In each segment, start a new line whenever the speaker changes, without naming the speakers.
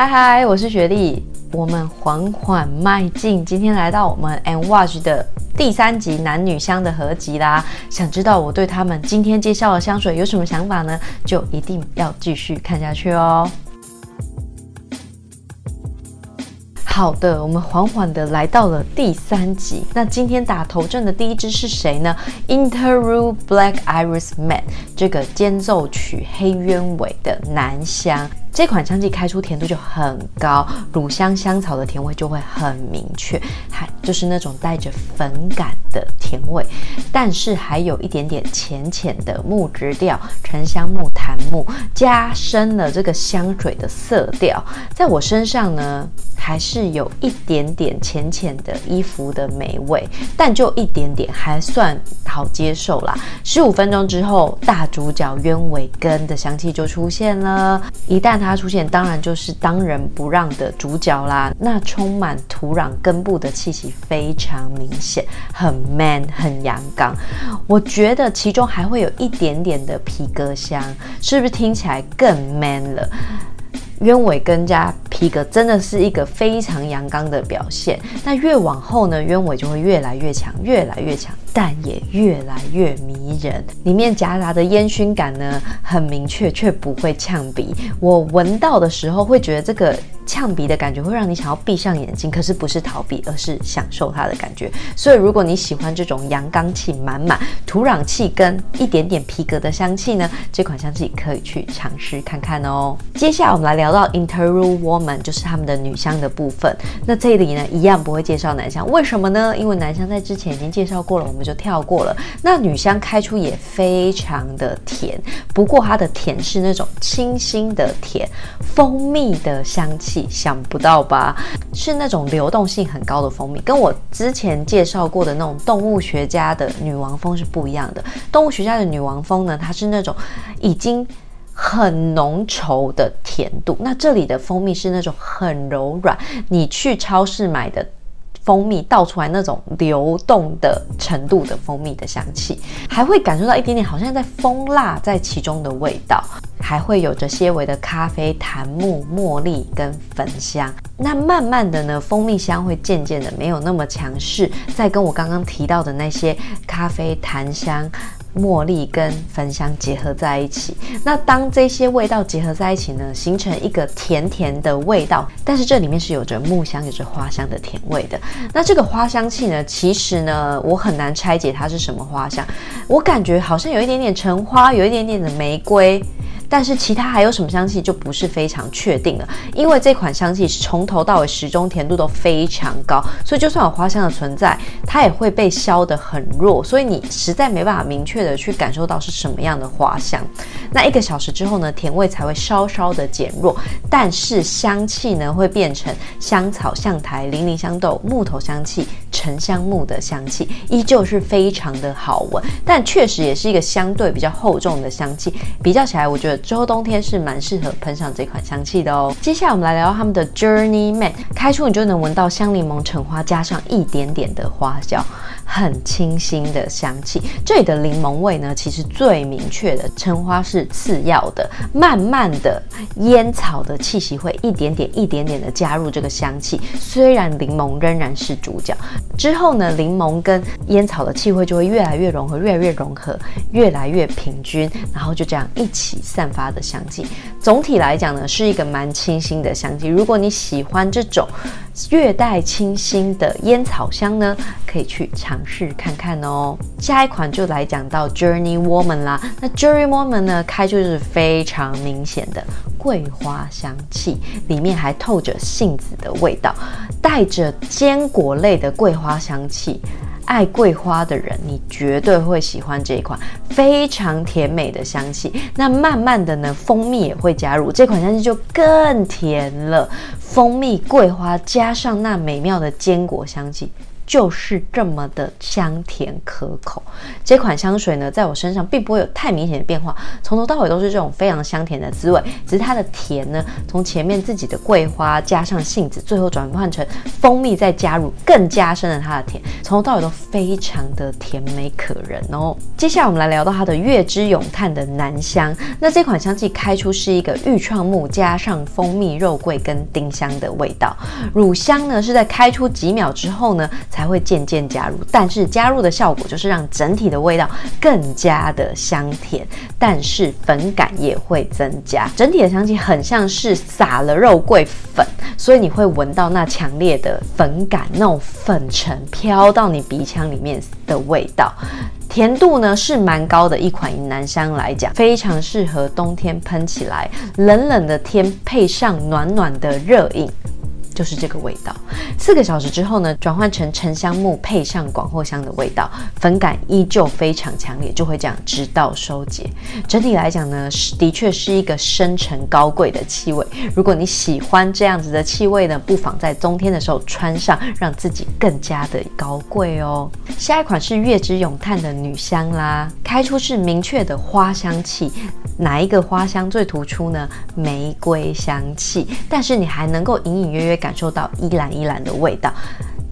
嗨嗨，我是雪莉。我们缓缓迈进，今天来到我们 And Watch 的第三集男女香的合集啦。想知道我对他们今天介绍的香水有什么想法呢？就一定要继续看下去哦。好的，我们缓缓的来到了第三集。那今天打头阵的第一支是谁呢？Interview Black Iris Matte 这个间奏曲黑鸢尾的男香。这款香气开出甜度就很高，乳香香草的甜味就会很明确，还就是那种带着粉感的甜味，但是还有一点点浅浅的木质调，沉香木、檀木，加深了这个香水的色调。在我身上呢，还是有一点点浅浅的衣服的霉味，但就一点点，还算好接受啦。十五分钟之后，大主角鸢尾根的香气就出现了，一旦。它出现，当然就是当仁不让的主角啦。那充满土壤根部的气息非常明显，很 man，很阳刚。我觉得其中还会有一点点的皮革香，是不是听起来更 man 了？鸢尾根加皮革真的是一个非常阳刚的表现。那越往后呢，鸢尾就会越来越强，越来越强。但也越来越迷人，里面夹杂的烟熏感呢，很明确，却不会呛鼻。我闻到的时候会觉得这个呛鼻的感觉会让你想要闭上眼睛，可是不是逃避，而是享受它的感觉。所以如果你喜欢这种阳刚气满满、土壤气跟一点点皮革的香气呢，这款香气可以去尝试看看哦。接下来我们来聊到 Interview Woman，就是他们的女香的部分。那这里呢，一样不会介绍男香，为什么呢？因为男香在之前已经介绍过了。我们我就跳过了。那女香开出也非常的甜，不过它的甜是那种清新的甜，蜂蜜的香气，想不到吧？是那种流动性很高的蜂蜜，跟我之前介绍过的那种动物学家的女王蜂是不一样的。动物学家的女王蜂呢，它是那种已经很浓稠的甜度，那这里的蜂蜜是那种很柔软，你去超市买的。蜂蜜倒出来那种流动的程度的蜂蜜的香气，还会感受到一点点好像在蜂蜡在其中的味道，还会有着些微的咖啡、檀木、茉莉跟焚香。那慢慢的呢，蜂蜜香会渐渐的没有那么强势，再跟我刚刚提到的那些咖啡、檀香。茉莉跟焚香结合在一起，那当这些味道结合在一起呢，形成一个甜甜的味道，但是这里面是有着木香、有着花香的甜味的。那这个花香气呢，其实呢，我很难拆解它是什么花香，我感觉好像有一点点橙花，有一点点的玫瑰。但是其他还有什么香气就不是非常确定了，因为这款香气从头到尾始终甜度都非常高，所以就算有花香的存在，它也会被消得很弱，所以你实在没办法明确的去感受到是什么样的花香。那一个小时之后呢，甜味才会稍稍的减弱，但是香气呢会变成香草、象苔、零陵香豆、木头香气、沉香木的香气，依旧是非常的好闻，但确实也是一个相对比较厚重的香气，比较起来，我觉得。之后冬天是蛮适合喷上这款香气的哦。接下来我们来聊聊他们的 Journey Man，开出你就能闻到香柠檬、橙花加上一点点的花椒。很清新的香气，这里的柠檬味呢，其实最明确的，橙花是次要的，慢慢的烟草的气息会一点点、一点点的加入这个香气，虽然柠檬仍然是主角，之后呢，柠檬跟烟草的气味就会越来越融合，越来越融合，越来越平均，然后就这样一起散发的香气。总体来讲呢，是一个蛮清新的香气。如果你喜欢这种略带清新的烟草香呢，可以去尝。试看看哦，下一款就来讲到 Journey Woman 啦。那 Journey Woman 呢，开就是非常明显的桂花香气，里面还透着杏子的味道，带着坚果类的桂花香气。爱桂花的人，你绝对会喜欢这一款非常甜美的香气。那慢慢的呢，蜂蜜也会加入，这款香气就更甜了。蜂蜜、桂花加上那美妙的坚果香气。就是这么的香甜可口。这款香水呢，在我身上并不会有太明显的变化，从头到尾都是这种非常香甜的滋味。只是它的甜呢，从前面自己的桂花加上杏子，最后转换成蜂蜜再加入，更加深了它的甜。从头到尾都非常的甜美可人哦。接下来我们来聊到它的月之咏叹的男香。那这款香气开出是一个玉创木加上蜂蜜、肉桂跟丁香的味道。乳香呢是在开出几秒之后呢才会渐渐加入，但是加入的效果就是让整体的味道更加的香甜，但是粉感也会增加。整体的香气很像是撒了肉桂粉，所以你会闻到那强烈的粉感，那种粉尘飘到你鼻腔里面的味道。甜度呢是蛮高的一款云南香来讲，非常适合冬天喷起来，冷冷的天配上暖暖的热饮。就是这个味道，四个小时之后呢，转换成沉香木配上广藿香的味道，粉感依旧非常强烈，就会这样直到收结。整体来讲呢，是的确是一个深沉高贵的气味。如果你喜欢这样子的气味呢，不妨在冬天的时候穿上，让自己更加的高贵哦。下一款是月之咏叹的女香啦，开出是明确的花香气。哪一个花香最突出呢？玫瑰香气，但是你还能够隐隐约约感受到依兰兰的味道。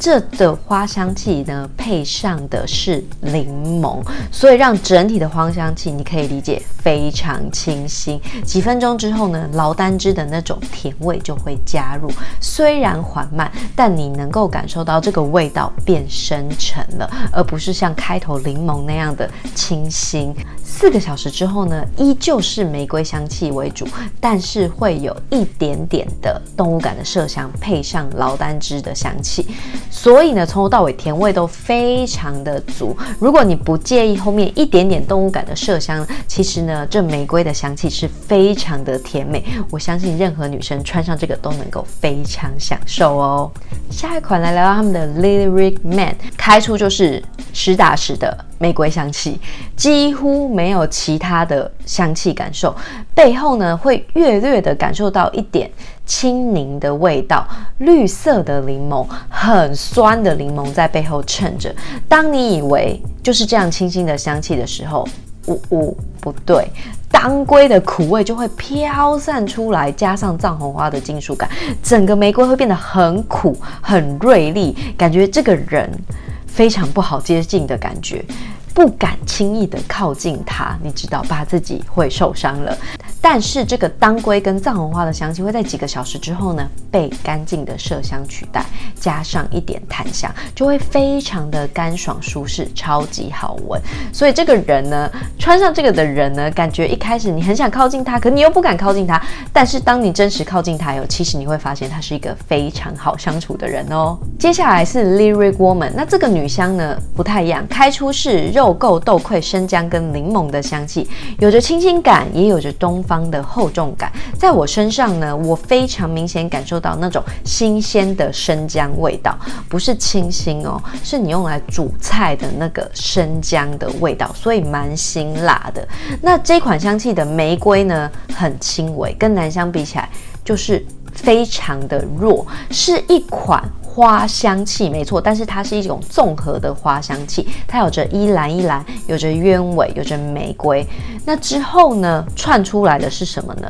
这的花香气呢，配上的是柠檬，所以让整体的花香气，你可以理解非常清新。几分钟之后呢，劳丹脂的那种甜味就会加入，虽然缓慢，但你能够感受到这个味道变深沉了，而不是像开头柠檬那样的清新。四个小时之后呢，依旧是玫瑰香气为主，但是会有一点点的动物感的麝香，配上劳丹脂的香气。所以呢，从头到尾甜味都非常的足。如果你不介意后面一点点动物感的麝香，其实呢，这玫瑰的香气是非常的甜美。我相信任何女生穿上这个都能够非常享受哦。下一款来聊聊他们的 Lyric Man，开出就是实打实的玫瑰香气，几乎没有其他的香气感受。背后呢，会略略的感受到一点。清柠的味道，绿色的柠檬，很酸的柠檬在背后衬着。当你以为就是这样清新的香气的时候，呜呜，不对，当归的苦味就会飘散出来，加上藏红花的金属感，整个玫瑰会变得很苦、很锐利，感觉这个人非常不好接近的感觉，不敢轻易的靠近他，你知道，怕自己会受伤了。但是这个当归跟藏红花的香气会在几个小时之后呢，被干净的麝香取代，加上一点檀香，就会非常的干爽舒适，超级好闻。所以这个人呢，穿上这个的人呢，感觉一开始你很想靠近他，可你又不敢靠近他。但是当你真实靠近他以后，其实你会发现他是一个非常好相处的人哦。接下来是 Lyric Woman，那这个女香呢不太一样，开出是肉垢、豆蔻、生姜跟柠檬的香气，有着清新感，也有着东。方的厚重感，在我身上呢，我非常明显感受到那种新鲜的生姜味道，不是清新哦，是你用来煮菜的那个生姜的味道，所以蛮辛辣的。那这款香气的玫瑰呢，很轻微，跟男香比起来就是非常的弱，是一款。花香气没错，但是它是一种综合的花香气，它有着依兰依兰，有着鸢尾，有着玫瑰。那之后呢，串出来的是什么呢？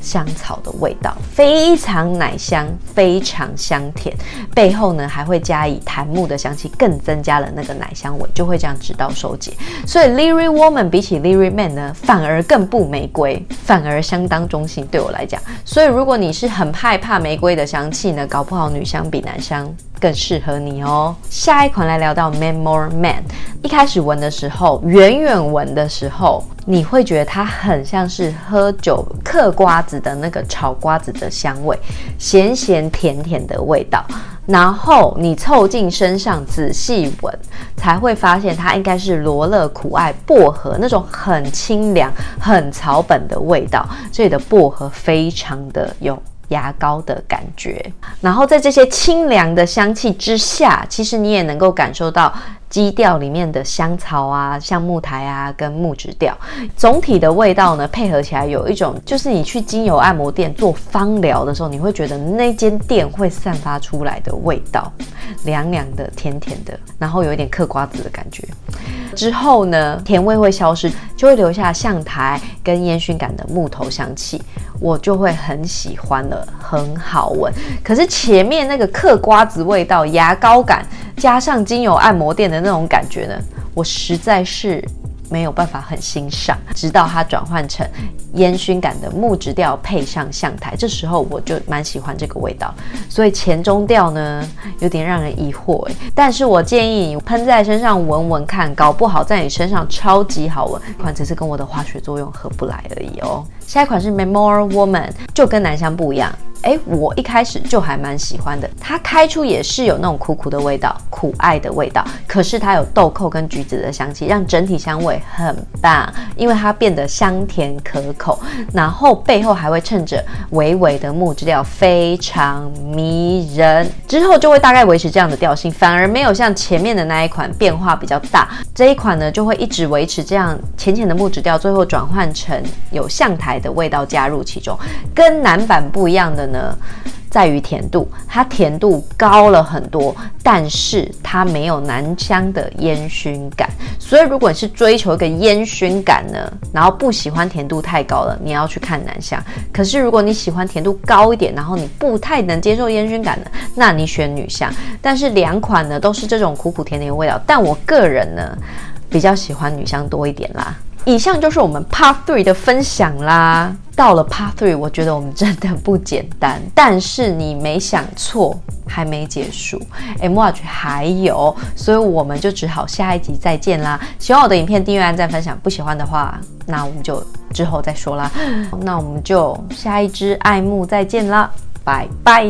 香草的味道非常奶香，非常香甜，背后呢还会加以檀木的香气，更增加了那个奶香味，就会这样直到收结。所以，Liri Woman 比起 Liri Man 呢，反而更不玫瑰，反而相当中性。对我来讲，所以如果你是很害怕玫瑰的香气呢，搞不好女香比男香。更适合你哦。下一款来聊到 Man More Man，一开始闻的时候，远远闻的时候，你会觉得它很像是喝酒嗑瓜子的那个炒瓜子的香味，咸咸甜甜的味道。然后你凑近身上仔细闻，才会发现它应该是罗勒、苦艾、薄荷那种很清凉、很草本的味道。这里的薄荷非常的有。牙膏的感觉，然后在这些清凉的香气之下，其实你也能够感受到基调里面的香草啊、橡木苔啊跟木质调，总体的味道呢配合起来有一种，就是你去精油按摩店做芳疗的时候，你会觉得那间店会散发出来的味道。凉凉的、甜甜的，然后有一点嗑瓜子的感觉。之后呢，甜味会消失，就会留下橡苔跟烟熏感的木头香气，我就会很喜欢了，很好闻。可是前面那个嗑瓜子味道、牙膏感，加上精油按摩店的那种感觉呢，我实在是。没有办法很欣赏，直到它转换成烟熏感的木质调，配上橡台，这时候我就蛮喜欢这个味道。所以前中调呢，有点让人疑惑诶。但是我建议你喷在身上闻闻看，搞不好在你身上超级好闻，款只是跟我的化学作用合不来而已哦。下一款是 Memoir Woman，就跟男香不一样。哎，我一开始就还蛮喜欢的。它开出也是有那种苦苦的味道，苦艾的味道。可是它有豆蔻跟橘子的香气，让整体香味很棒。因为它变得香甜可口，然后背后还会衬着微微的木质调，非常迷人。之后就会大概维持这样的调性，反而没有像前面的那一款变化比较大。这一款呢，就会一直维持这样浅浅的木质调，最后转换成有象台的味道加入其中。跟男版不一样的。呢，在于甜度，它甜度高了很多，但是它没有南香的烟熏感。所以，如果你是追求一个烟熏感呢，然后不喜欢甜度太高了，你要去看南香。可是，如果你喜欢甜度高一点，然后你不太能接受烟熏感的，那你选女香。但是两款呢，都是这种苦苦甜甜的味道，但我个人呢，比较喜欢女香多一点啦。以上就是我们 Part Three 的分享啦。到了 Part Three，我觉得我们真的不简单。但是你没想错，还没结束，M Watch 还有，所以我们就只好下一集再见啦。喜欢我的影片，订阅、按赞、分享。不喜欢的话，那我们就之后再说啦。那我们就下一支爱慕再见啦，拜拜。